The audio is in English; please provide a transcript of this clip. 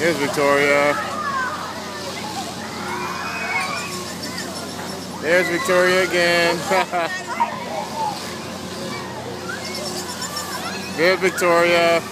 Here's Victoria. There's Victoria again. Good Victoria.